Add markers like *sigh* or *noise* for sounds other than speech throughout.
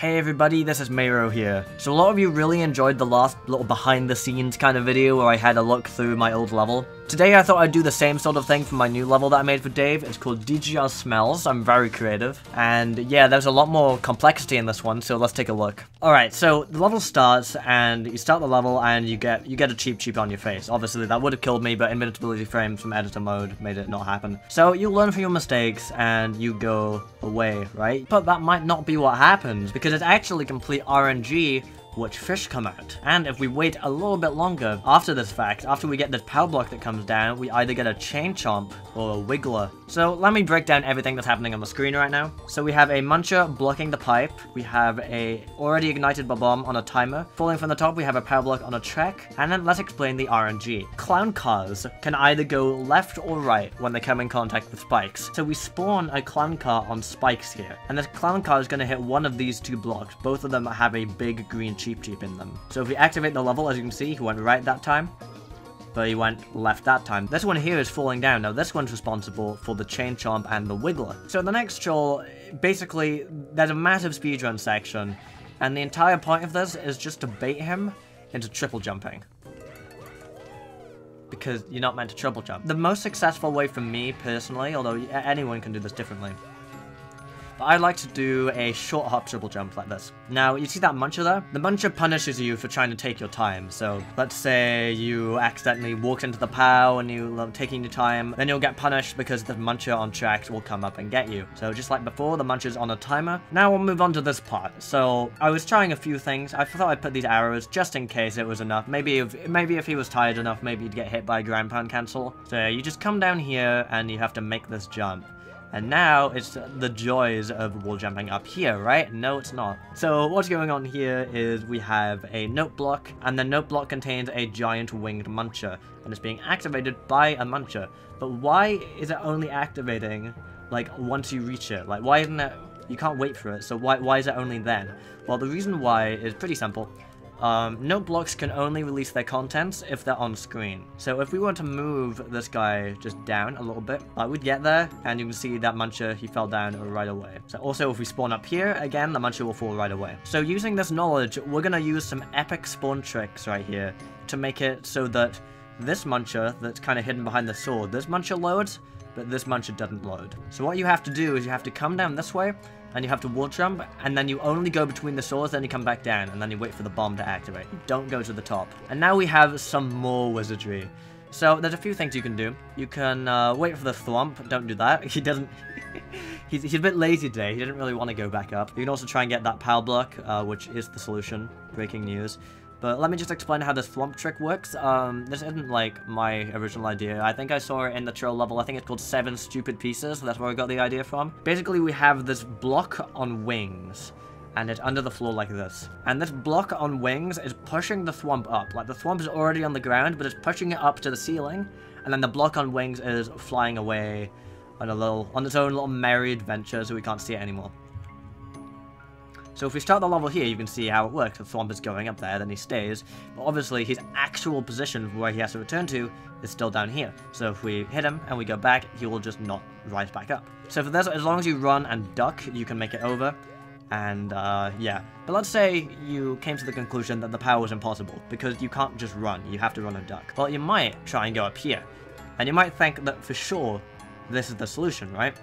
Hey everybody, this is Mayro here. So a lot of you really enjoyed the last little behind the scenes kind of video where I had a look through my old level. Today I thought I'd do the same sort of thing for my new level that I made for Dave. It's called DGR Smells. I'm very creative. And yeah, there's a lot more complexity in this one, so let's take a look. Alright, so the level starts and you start the level and you get you get a Cheep Cheep on your face. Obviously that would have killed me, but invincibility frames from editor mode made it not happen. So you learn from your mistakes and you go away, right? But that might not be what happens because it's actually complete RNG which fish come out. And if we wait a little bit longer after this fact, after we get this POW block that comes down, we either get a chain chomp or a wiggler. So let me break down everything that's happening on the screen right now. So we have a muncher blocking the pipe, we have a already ignited bomb on a timer, falling from the top we have a POW block on a track, and then let's explain the RNG. Clown cars can either go left or right when they come in contact with spikes. So we spawn a clown car on spikes here, and this clown car is going to hit one of these two blocks. Both of them have a big green Cheep Cheep in them. So if we activate the level, as you can see, he went right that time, but he went left that time. This one here is falling down. Now this one's responsible for the Chain Chomp and the Wiggler. So the next troll, basically, there's a massive speedrun section, and the entire point of this is just to bait him into triple jumping because you're not meant to triple jump. The most successful way for me personally, although anyone can do this differently, I like to do a short hop triple jump like this. Now, you see that muncher there? The muncher punishes you for trying to take your time. So, let's say you accidentally walked into the POW and you love taking your time, then you'll get punished because the muncher on tracks will come up and get you. So just like before, the muncher's on a timer. Now we'll move on to this part. So, I was trying a few things. I thought I'd put these arrows just in case it was enough. Maybe if, maybe if he was tired enough, maybe he'd get hit by a ground pound cancel. So you just come down here and you have to make this jump. And now it's the joys of wall jumping up here, right? No, it's not. So what's going on here is we have a note block, and the note block contains a giant winged muncher, and it's being activated by a muncher. But why is it only activating, like, once you reach it? Like, why isn't it... You can't wait for it, so why, why is it only then? Well, the reason why is pretty simple. Um, note blocks can only release their contents if they're on screen. So if we were to move this guy just down a little bit, I would get there, and you can see that Muncher, he fell down right away. So also if we spawn up here, again, the Muncher will fall right away. So using this knowledge, we're gonna use some epic spawn tricks right here to make it so that this Muncher that's kind of hidden behind the sword, this Muncher loads, but this Muncher doesn't load. So what you have to do is you have to come down this way, and you have to wall jump, and then you only go between the swords, then you come back down, and then you wait for the bomb to activate. Don't go to the top. And now we have some more wizardry. So there's a few things you can do. You can uh, wait for the thwomp. Don't do that. *laughs* He doesn't... *laughs* he's, he's a bit lazy today. He didn't really want to go back up. You can also try and get that POW block, uh, which is the solution. Breaking news. But let me just explain how this thwomp trick works. Um, this isn't, like, my original idea. I think I saw it in the troll level. I think it's called Seven Stupid Pieces. That's where I got the idea from. Basically, we have this block on wings. And it's under the floor like this. And this block on wings is pushing the thwomp up. Like, the thwomp is already on the ground, but it's pushing it up to the ceiling. And then the block on wings is flying away on a little, on its own little merry adventure, so we can't see it anymore. So if we start the level here, you can see how it works. The Thwomp is going up there, then he stays. But obviously, his actual position where he has to return to is still down here. So if we hit him and we go back, he will just not rise back up. So for this, as long as you run and duck, you can make it over. And, uh, yeah. But let's say you came to the conclusion that the POW was impossible, because you can't just run, you have to run and duck. Well, you might try and go up here. And you might think that for sure, this is the solution, right?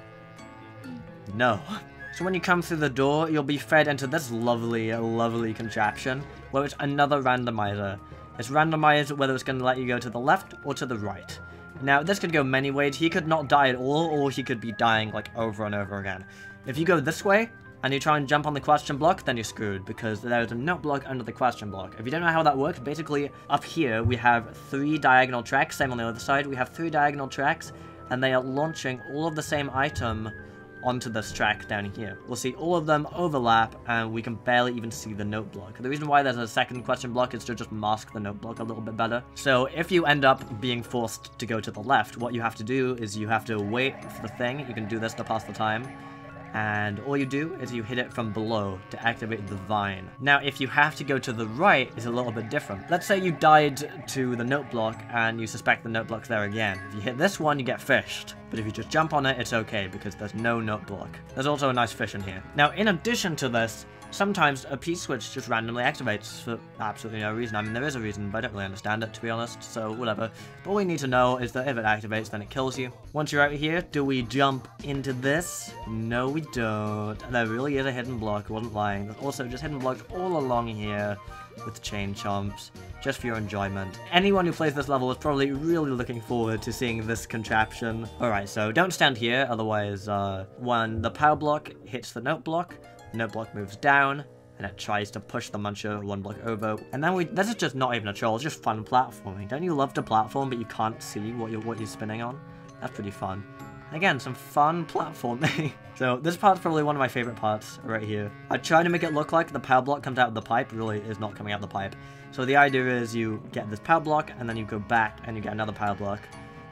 No. *laughs* So when you come through the door, you'll be fed into this lovely, lovely contraption, where it's another randomizer. It's randomized whether it's going to let you go to the left or to the right. Now, this could go many ways. He could not die at all, or he could be dying, like, over and over again. If you go this way, and you try and jump on the question block, then you're screwed, because there's a note block under the question block. If you don't know how that works, basically, up here, we have three diagonal tracks, same on the other side, we have three diagonal tracks, and they are launching all of the same item onto this track down here. We'll see all of them overlap, and we can barely even see the note block. The reason why there's a second question block is to just mask the note block a little bit better. So if you end up being forced to go to the left, what you have to do is you have to wait for the thing. You can do this to pass the time and all you do is you hit it from below to activate the vine. Now, if you have to go to the right, it's a little bit different. Let's say you died to the note block and you suspect the note block's there again. If you hit this one, you get fished. But if you just jump on it, it's okay because there's no note block. There's also a nice fish in here. Now, in addition to this, sometimes a P-switch just randomly activates for absolutely no reason. I mean, there is a reason, but I don't really understand it, to be honest, so whatever. But all we need to know is that if it activates, then it kills you. Once you're out here, do we jump into this? No, we don't. There really is a hidden block, I wasn't lying. There's also just hidden blocks all along here with chain chomps, just for your enjoyment. Anyone who plays this level is probably really looking forward to seeing this contraption. Alright, so don't stand here, otherwise, uh, when the POW block hits the note block, note block moves down, and it tries to push the muncher one block over. And then we, this is just not even a troll, it's just fun platforming. Don't you love to platform, but you can't see what you're, what you're spinning on? That's pretty fun. Again, some fun platforming. *laughs* so this part's probably one of my favorite parts right here. I try to make it look like the POW block comes out of the pipe, really is not coming out of the pipe. So the idea is you get this POW block, and then you go back and you get another POW block.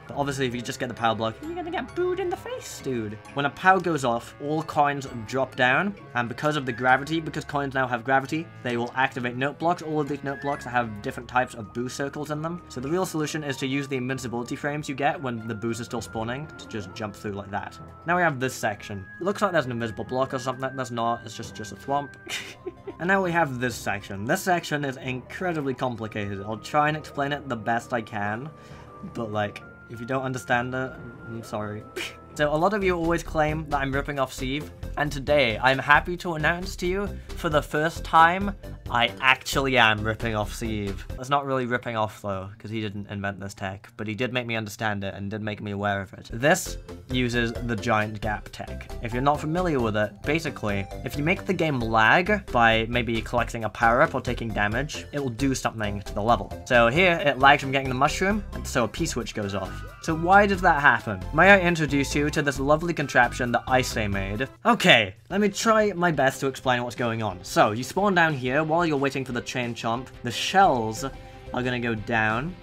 But obviously, if you just get the POW block, you're gonna get booed in the face, dude. When a POW goes off, all coins drop down, and because of the gravity, because coins now have gravity, they will activate note blocks. All of these note blocks have different types of boo circles in them. So the real solution is to use the invincibility frames you get when the boos are still spawning to just jump through like that. Now we have this section. It looks like there's an invisible block or something. That's not. It's just, just a thwomp. *laughs* and now we have this section. This section is incredibly complicated. I'll try and explain it the best I can, but like, if you don't understand it, I'm sorry. *laughs* so a lot of you always claim that I'm ripping off Ceave, and today I'm happy to announce to you, for the first time, I actually am ripping off Ceave. It's not really ripping off though, because he didn't invent this tech, but he did make me understand it and did make me aware of it. This uses the giant gap tech. If you're not familiar with it, basically, if you make the game lag by maybe collecting a power-up or taking damage, it will do something to the level. So here, it lags from getting the mushroom, and so a P-switch goes off. So why does that happen? May I introduce you to this lovely contraption that Icay made? Okay, let me try my best to explain what's going on. So, you spawn down here while you're waiting for the chain chomp. The shells are gonna go down,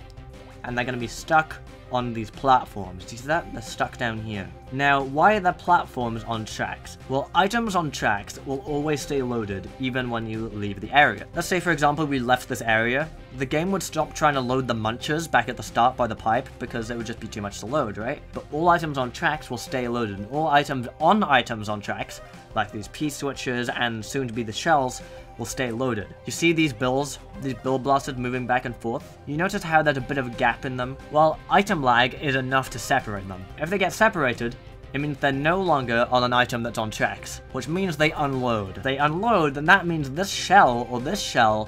and they're gonna be stuck on these platforms. Do you see that? They're stuck down here. Now, why are there platforms on tracks? Well, items on tracks will always stay loaded, even when you leave the area. Let's say, for example, we left this area. The game would stop trying to load the munchers back at the start by the pipe, because it would just be too much to load, right? But all items on tracks will stay loaded, and all items on items on tracks, like these P-switches and soon to be the shells, will stay loaded. You see these bills, these bill blasters moving back and forth? You notice how there's a bit of a gap in them? Well, item lag is enough to separate them. If they get separated, it means they're no longer on an item that's on tracks, which means they unload. If they unload, then that means this shell or this shell,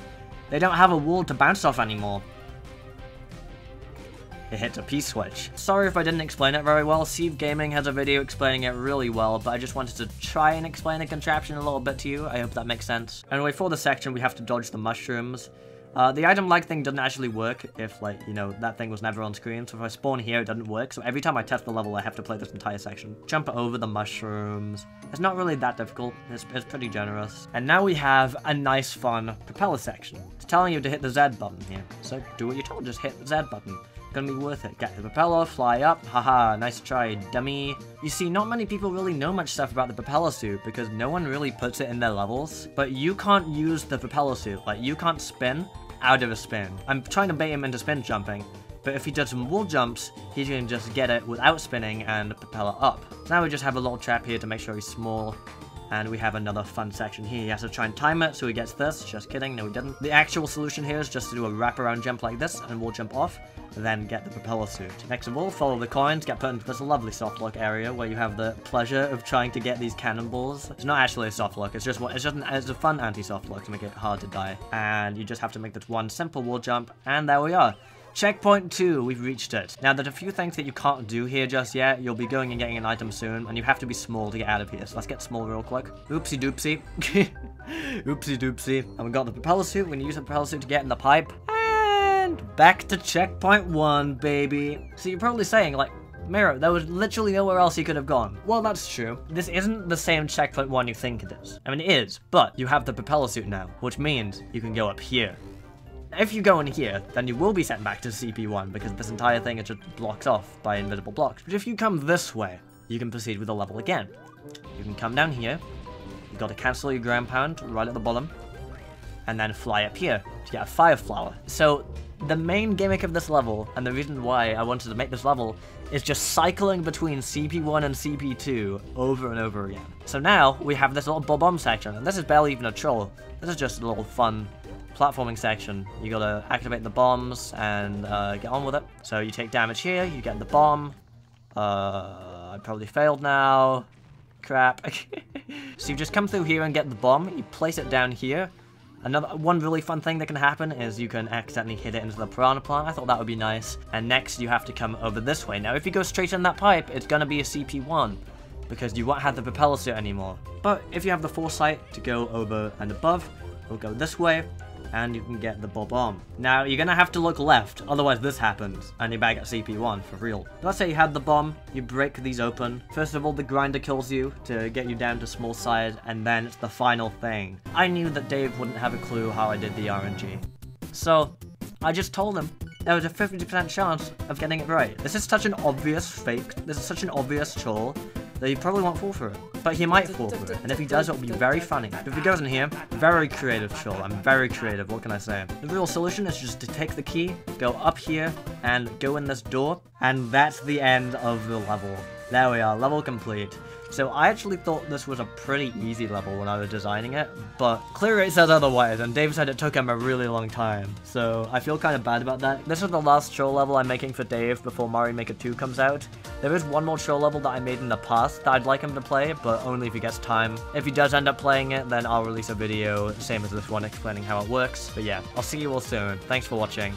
they don't have a wall to bounce off anymore it hits a P-switch. Sorry if I didn't explain it very well, Ceave Gaming has a video explaining it really well, but I just wanted to try and explain the contraption a little bit to you, I hope that makes sense. Anyway, for the section we have to dodge the mushrooms. Uh, the item lag thing doesn't actually work if, like, you know, that thing was never on screen, so if I spawn here, it doesn't work, so every time I test the level, I have to play this entire section. Jump over the mushrooms. It's not really that difficult, it's, it's pretty generous. And now we have a nice, fun propeller section. It's telling you to hit the Z button here, so do what you're told, just hit the Z button gonna be worth it. Get the propeller, fly up, haha, nice try, dummy. You see, not many people really know much stuff about the propeller suit because no one really puts it in their levels, but you can't use the propeller suit, like you can't spin out of a spin. I'm trying to bait him into spin jumping, but if he does some wall jumps, he can just get it without spinning and propeller up. So Now we just have a little trap here to make sure he's small, and we have another fun section here. He has to try and time it so he gets this. Just kidding, no he didn't. The actual solution here is just to do a wraparound jump like this and we'll jump off, then get the propeller suit. Next of all, follow the coins, get put into this lovely soft lock area where you have the pleasure of trying to get these cannonballs. It's not actually a soft lock, it's just it's just an, it's a fun anti-soft lock to make it hard to die. And you just have to make this one simple wall jump, and there we are. Checkpoint 2, we've reached it. Now, there's a few things that you can't do here just yet. You'll be going and getting an item soon, and you have to be small to get out of here. So let's get small real quick. Oopsie doopsie. *laughs* Oopsie doopsie. And we got the propeller suit. We're gonna use the propeller suit to get in the pipe. And back to checkpoint 1, baby. So you're probably saying, like, Mayro, there was literally nowhere else he could have gone. Well, that's true. This isn't the same checkpoint one you think it is. I mean, it is, but you have the propeller suit now, which means you can go up here. If you go in here, then you will be sent back to CP1 because this entire thing is just blocked off by invisible blocks. But if you come this way, you can proceed with the level again. You can come down here. You've got to cancel your ground pound right at the bottom. and then fly up here to get a fire flower. So the main gimmick of this level, and the reason why I wanted to make this level, is just cycling between CP1 and CP2 over and over again. So now, we have this little bomb section, and this is barely even a troll. This is just a little fun platforming section. You gotta activate the bombs and uh, get on with it. So you take damage here, you get the bomb. Uh, I probably failed now. Crap. *laughs* so you just come through here and get the bomb, you place it down here, Another one really fun thing that can happen is you can accidentally hit it into the piranha plant. I thought that would be nice. And next you have to come over this way. Now if you go straight in that pipe, it's gonna be a CP1 because you won't have the propeller suit anymore. But if you have the foresight to go over and above, we'll go this way, and you can get the Bob-omb. Now, you're gonna have to look left, otherwise this happens, and you're back at CP1, for real. Let's say you had the bomb, you break these open. First of all, the grinder kills you to get you down to small size, and then it's the final thing. I knew that Dave wouldn't have a clue how I did the RNG. So, I just told him there was a 50% chance of getting it right. This is such an obvious fake, this is such an obvious troll, that he probably won't fall for it. But he might fall for it, and if he does, it'll be very funny. If he goes in here, very creative troll. I'm very creative, what can I say? The real solution is just to take the key, go up here, and go in this door, and that's the end of the level. There we are, level complete. So I actually thought this was a pretty easy level when I was designing it, but ClearRate says otherwise, and Dave said it took him a really long time, so I feel kind of bad about that. This is the last troll level I'm making for Dave before Mario Maker 2 comes out. There is one more troll level that I made in the past that I'd like him to play, but only if he gets time. If he does end up playing it, then I'll release a video, same as this one, explaining how it works. But yeah, I'll see you all soon. Thanks for watching.